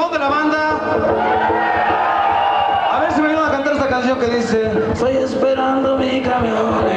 saxofón de la banda. A ver si me ayudan a cantar esta canción que dice. Estoy esperando mi camión.